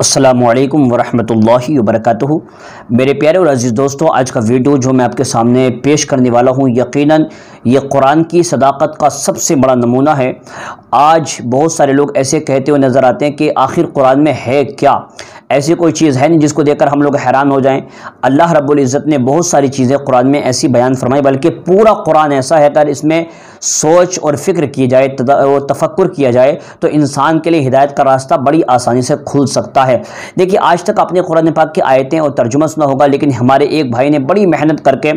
السلام علیکم ورحمۃ اللہ وبرکاتہ۔ میرے پیارے اور عزیز دوستو، آج کا ویڈیو جو میں آپ کے سامنے پیش کرنے والا ہوں، یقیناً یہ قرآن کی صداقت کا سب سے بڑا نمونہ ہے۔ آج بہت سارے لوگ ایسے کہتے ہوئے نظر آتے ہیں کہ آخر قرآن میں ہے کیا؟ ایسی کوئی چیز ہے نہیں جس کو دیکھ کر ہم لوگ حیران ہو جائیں۔ اللہ رب العزت نے بہت ساری چیزیں قرآن میں ایسی بیان فرمائی، بلکہ پورا قرآن ایسا ہے اگر اس میں سوچ اور فکر کی جائے تفکر کیا جائے، تو انسان کے لیے ہدایت کا راستہ بڑی آسانی سے کھل سکتا ہے۔ دیکھیے، آج تک اپنے قرآن پاک کی آیتیں اور ترجمہ سنا ہوگا، لیکن ہمارے ایک بھائی نے بڑی محنت کر کے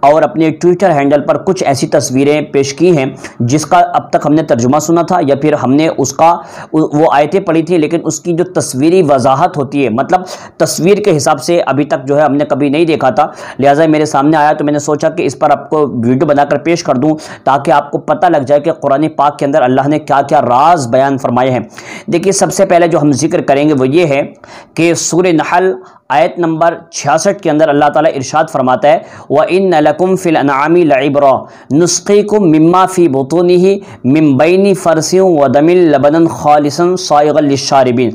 اور اپنے ٹویٹر ہینڈل پر کچھ ایسی تصویریں پیش کی ہیں، جس کا اب تک ہم نے ترجمہ سنا تھا، یا پھر ہم نے اس کا وہ آیتیں پڑھی تھی لیکن اس کی جو تصویری وضاحت ہوتی ہوتی ہے مطلب تصویر کے حساب سے ابھی تک جو ہے ہم نے کبھی نہیں دیکھا تھا۔ لہٰذا میرے سامنے آیا تو میں نے سوچا کہ اس پر آپ کو ویڈیو بنا کر پیش کر دوں، تاکہ آپ کو پتہ لگ جائے کہ قرآن پاک کے اندر اللہ نے کیا کیا راز بیان فرمائے ہیں۔ دیکھیے، سب سے پہلے جو ہم ذکر کریں گے وہ یہ ہے کہ سور نحل آیت نمبر چھیاسٹھ کے اندر اللہ تعالیٰ ارشاد فرماتا ہے، وَإِنَّ لَكُمْ فِي الْأَنْعَامِ لَعِبْرَ نُسْقِيكُمْ مِمَّا فِي بُطُونِهِ مِمْ بَيْنِ فَرْسِيُّ وَدَمِلْ لَبَنًا خَالِصًا صَائِغًا لِلشَّارِبِينَ۔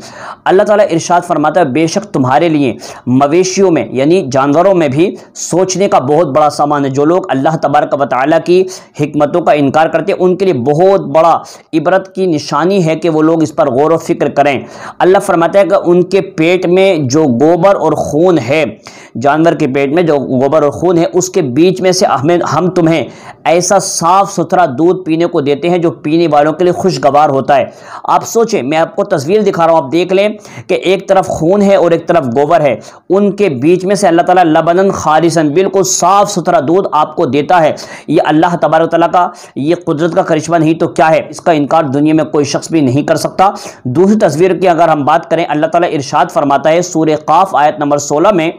اللہ تعالیٰ ارشاد فرماتا ہے، بے شک تمہارے لیے، مویشیوں میں یعنی جانوروں میں بھی سوچنے کا بہت بڑا سامان ہے۔ جو لوگ اللہ تبارک و تعالیٰ کی حکمتوں کا انکار کرتے ہیں، ان کے لیے بہت بڑا عبرت کی نشانی ہے کہ وہ لوگ اس پر غور و فکر کریں۔ اللہ فرماتا ہے کہ ان کے پیٹ میں جو گوبر اور خون ہے۔ جانور کے پیٹ میں جو گوبر اور خون ہے، اس کے بیچ میں سے ہم تمہیں ایسا صاف ستھرا دودھ پینے کو دیتے ہیں جو پینے والوں کے لیے خوشگوار ہوتا ہے۔ آپ سوچیں، میں آپ کو تصویر دکھا رہا ہوں۔ آپ دیکھ لیں کہ ایک طرف خون ہے اور ایک طرف گوبر ہے۔ ان کے بیچ میں سے اللہ تعالیٰ لبنن خالصن بالکل صاف ستھرا دودھ آپ کو دیتا ہے۔ یہ اللہ تبارک تعالیٰ کا یہ قدرت کا کرشمہ نہیں تو کیا ہے؟ اس کا انکار دنیا میں کوئی شخص بھی نہیں کر سکتا۔ دوسری تصویر کی اگر ہم بات کریں، اللہ تعالیٰ ارشاد فرماتا ہے سورہ قاف آیت نمبر سولہ میں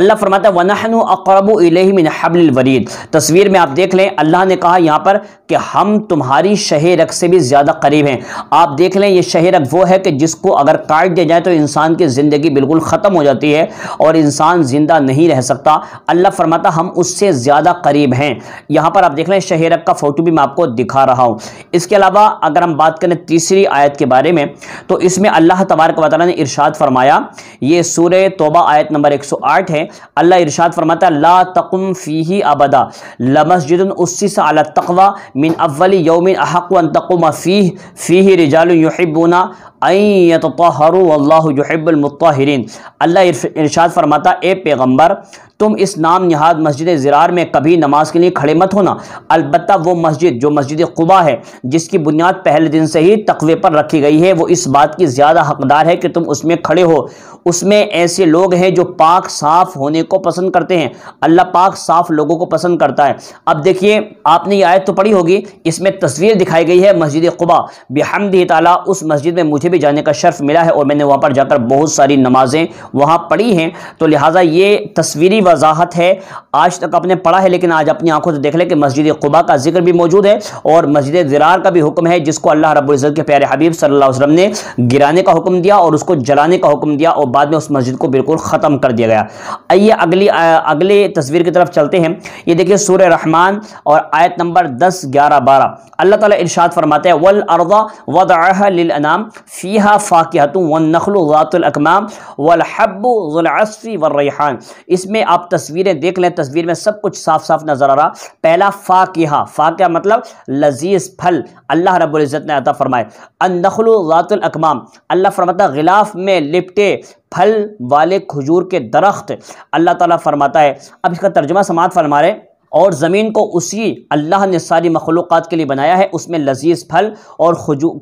اللہ فرماتا ہے، وَنَحْنُ أَقْرَبُ إِلَيْهِ مِنْ حَبْلِ الْوَرِيدِ تصویر میں آپ دیکھ لیں، اللہ نے کہا یہاں پر کہ ہم تمہاری شہ رگ سے بھی زیادہ قریب ہیں۔ آپ دیکھ لیں، یہ شہ رگ وہ ہے کہ جس کو اگر کاٹ دیا جائے تو انسان کی زندگی بالکل ختم ہو جاتی ہے اور انسان زندہ نہیں رہ سکتا۔ اللہ فرماتا، ہم اس سے زیادہ قریب ہیں۔ یہاں پر آپ دیکھ لیں شہ رگ کا فوٹو بھی میں آپ کو دکھا رہا ہوں۔ اس کے علاوہ اگر ہم بات کریں تیسری آیت کے بارے میں، تو اس میں اللہ تبارک و تعالیٰ نے ارشاد فرمایا، یہ سورہ توبہ آیت نمبر 108 ہے۔ اللہ ارشاد فرماتا ہے لا تقم فیہی ابدا لمسجد اسس علی التقوى من اول یوم احق ان تقم فیہ فیہ رجال یحبون ان یتطہروا واللہ یحب المطہرین اللہ ارشاد فرماتا، اے پیغمبر، تم اس نام نہاد مسجد زرار میں کبھی نماز کے لیے کھڑے مت ہونا۔ البتہ وہ مسجد جو مسجد قبا ہے، جس کی بنیاد پہلے دن سے ہی تقوی پر رکھی گئی ہے، وہ اس بات کی زیادہ حقدار ہے کہ تم اس میں کھڑے ہو۔ اس میں ایسے لوگ ہیں جو پاک صاف ہونے کو پسند کرتے ہیں۔ اللہ پاک صاف لوگوں کو پسند کرتا ہے۔ اب دیکھیے، آپ نے یہ آیت تو پڑھی ہوگی، اس میں تصویر دکھائی گئی ہے مسجد قبا بحمد تعالیٰ، اس مسجد میں مجھے بھی جانے کا شرف ملا ہے اور میں نے وہاں پر جا کر بہت ساری نمازیں وہاں پڑھی ہیں۔ تو لہٰذا یہ تصویری وضاحت ہے۔ آج تک آپ نے پڑھا ہے، لیکن آج اپنی آنکھوں سے دیکھ لیں کہ مسجد قبا کا ذکر بھی موجود ہے اور مسجد زرار کا بھی حکم ہے، جس کو اللہ رب العزت کے پیارے حبیب صلی اللہ علیہ وسلم نے گرانے کا حکم دیا اور اس کو جلانے کا حکم دیا اور بعد میں اس مسجد کو بالکل ختم کر دیا گیا۔ آئیے اگلی اگلی تصویر کی طرف چلتے ہیں۔ یہ دیکھیں سورہ رحمان اور آیت نمبر دس، گیارہ، بارہ۔ اللہ تعالیٰ ارشاد فرماتے ہیں وَالْأَرْضَ وَضَعَهَا لِلْأَنَامِ فِيهَا فَاكِهَةٌ وَالنَّخْلُ ذَاتُ الْأَكْمَامِ وَالْحَبُّ ذُو الْعَصْفِ وَالرَّيْحَانِ اس میں آپ تصویریں دیکھ لیں۔ تصویر میں سب کچھ صاف صاف نظر آ رہا۔ پہلا فاکہہ فاکہہ مطلب لذیذ پھل۔ اللہ رب العزت نے عطا فرمائے النخل ذات الاکمام۔ اللہ فرماتا غلاف میں لپٹے پھل والے کھجور کے درخت۔ اللہ تعالیٰ فرماتا ہے، اب اس کا ترجمہ سماعت فرما رہے اور زمین کو اسی اللہ نے ساری مخلوقات کے لیے بنایا ہے، اس میں لذیذ پھل اور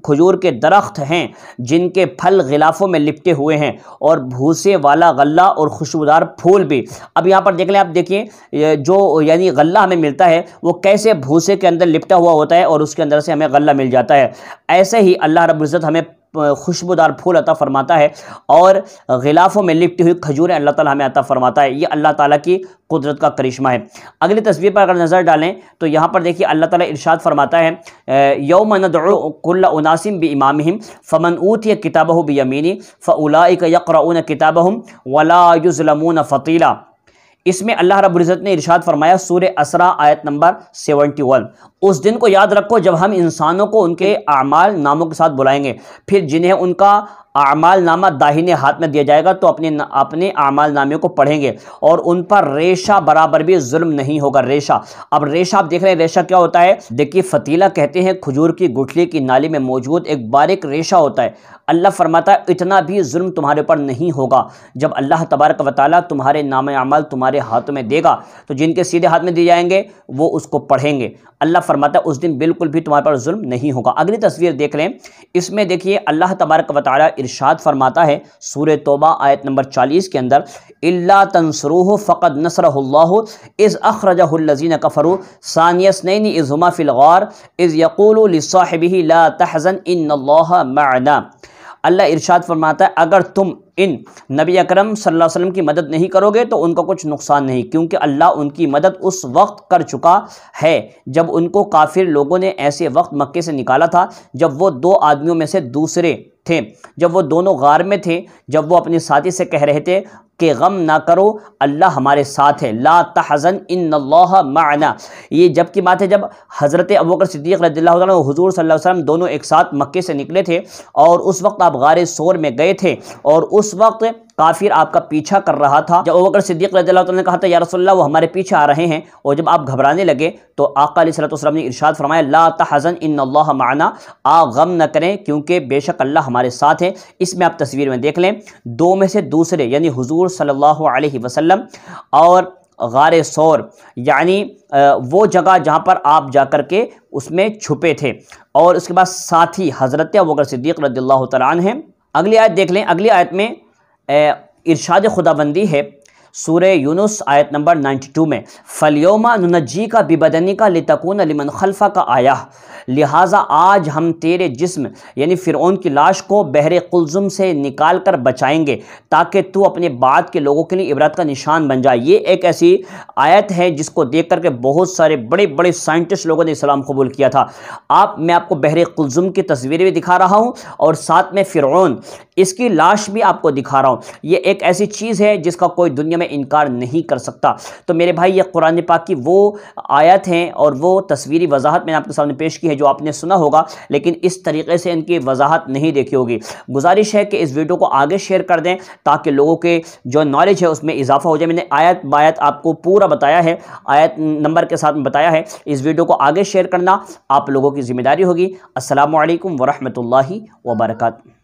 کھجور کے درخت ہیں، جن کے پھل غلافوں میں لپٹے ہوئے ہیں۔ اور بھوسے والا غلہ اور خوشبودار پھول بھی۔ اب یہاں پر دیکھ لیں آپ دیکھیں جو یعنی غلہ ہمیں ملتا ہے، وہ کیسے بھوسے کے اندر لپٹا ہوا ہوتا ہے اور اس کے اندر سے ہمیں غلہ مل جاتا ہے۔ ایسے ہی اللہ رب العزت ہمیں خوشبودار پھول عطا فرماتا ہے اور غلافوں میں لپٹی ہوئی کھجوریں اللہ تعالیٰ ہمیں عطا فرماتا ہے، یہ اللہ تعالیٰ کی قدرت کا کرشمہ ہے۔ اگلی تصویر پر اگر نظر ڈالیں تو یہاں پر دیکھیے اللہ تعالیٰ ارشاد فرماتا ہے، یوم ندعو کل اناسم بی امامہم فمن اوتی کتابہ بیمینی فاولائک یقرؤون کتابہم ولا یظلمون فطیلا اس میں اللہ رب العزت نے ارشاد فرمایا سورہ اسرا آیت نمبر سیونٹی ون۔ اس دن کو یاد رکھو جب ہم انسانوں کو ان کے اعمال ناموں کے ساتھ بلائیں گے، پھر جنہیں ان کا اعمال نامہ داہنے ہاتھ میں دیا جائے گا تو اپنے اپنے اعمال نامے کو پڑھیں گے اور ان پر ریشہ برابر بھی ظلم نہیں ہوگا ریشہ۔ اب ریشہ آپ دیکھ رہے ہیں، ریشہ کیا ہوتا ہے؟ دیکھیے، فتیلہ کہتے ہیں، کھجور کی گٹھلی کی نالی میں موجود ایک باریک ریشہ ہوتا ہے۔ اللہ فرماتا ہے، اتنا بھی ظلم تمہارے اوپر نہیں ہوگا۔ جب اللہ تبارک و تعالیٰ تمہارے نام عمل تمہارے ہاتھوں میں دے گا، تو جن کے سیدھے ہاتھ میں دی جائیں گے، وہ اس کو پڑھیں گے۔ اللہ فرماتا ہے، اس دن بالکل بھی تمہارے پر ظلم نہیں ہوگا۔ اگلی تصویر دیکھ لیں۔ اس میں دیکھیے، اللہ تبارک و تعالیٰ ارشاد فرماتا ہے، سورہ توبہ آیت نمبر چالیس کے اندر اللہ تنسروح فقد نصر اللہ از اخرجہ الزین کفرو ثانیس نین از ہما فی الغار از یقول لصاحبہ لا تحزن ان اللہ معنا اللہ ارشاد فرماتا ہے، اگر تم ان نبی اکرم صلی اللہ علیہ وسلم کی مدد نہیں کرو گے تو ان کا کچھ نقصان نہیں، کیونکہ اللہ ان کی مدد اس وقت کر چکا ہے جب ان کو کافر لوگوں نے ایسے وقت مکے سے نکالا تھا جب وہ دو آدمیوں میں سے دوسرے تھے، جب وہ دونوں غار میں تھے، جب وہ اپنی ساتھی سے کہہ رہے تھے کہ غم نہ کرو، اللہ ہمارے ساتھ ہے۔ لا تحزن، ان اللہ معنا۔ یہ جب کی بات ہے، جب حضرت ابوکر صدیق رضی اللہ عنہ حضور صلی اللہ علیہ وسلم دونوں ایک ساتھ مکے سے نکلے تھے اور اس وقت آپ غار سور میں گئے تھے اور اس وقت کافر آپ کا پیچھا کر رہا تھا۔ جب ابوکر صدیق رضی اللہ عنہ نے کہا تھا، یا رسول اللہ، وہ ہمارے پیچھے آ رہے ہیں۔ اور جب آپ گھبرانے لگے تو آقا علیہ وسلم نے ارشاد فرمایا، لا تحزن، ان اللہ معنا۔ آ غم نہ کریں، کیونکہ بے شک اللہ ہمارے ساتھ ہے اس میں آپ تصویر میں دیکھ لیں، دو میں سے دوسرے یعنی حضور صلی اللہ علیہ وسلم اور غار سور یعنی وہ جگہ جہاں پر آپ جا کر کے اس میں چھپے تھے۔ اور اس کے بعد ساتھی حضرت وغیر صدیق رضی اللہ تعالیٰ عنہ ہیں۔ اگلی آیت دیکھ لیں۔ اگلی آیت میں ارشاد خدا بندی ہے سورہ یونس آیت نمبر 92 میں فلیوما ننجی کا ببدنی کا لتکون لمن خلفہ کا آیا لہٰذا آج ہم تیرے جسم یعنی فرعون کی لاش کو بحر قلزم سے نکال کر بچائیں گے، تاکہ تو اپنے بعد کے لوگوں کے لیے عبرت کا نشان بن جائے۔ یہ ایک ایسی آیت ہے جس کو دیکھ کر کے بہت سارے بڑے بڑے سائنٹسٹ لوگوں نے اسلام قبول کیا تھا۔ آپ، میں آپ کو بحر قلزم کی تصویریں بھی دکھا رہا ہوں اور ساتھ میں فرعون، اس کی لاش بھی آپ کو دکھا رہا ہوں۔ یہ ایک ایسی چیز ہے جس کا کوئی دنیا میں انکار نہیں کر سکتا۔ تو میرے بھائی، یہ قرآن پاک کی وہ آیت ہیں اور وہ تصویری وضاحت میں نے آپ کے سامنے پیش کی ہے جو آپ نے سنا ہوگا، لیکن اس طریقے سے ان کی وضاحت نہیں دیکھی ہوگی۔ گزارش ہے کہ اس ویڈیو کو آگے شیئر کر دیں تاکہ لوگوں کے جو نالج ہے اس میں اضافہ ہو جائے۔ میں نے آیت بایت آپ کو پورا بتایا ہے، آیت نمبر کے ساتھ بتایا ہے۔ اس ویڈیو کو آگے شیئر کرنا آپ لوگوں کی ذمہ داری ہوگی۔ السلام علیکم ورحمۃ اللہ وبرکاتہ۔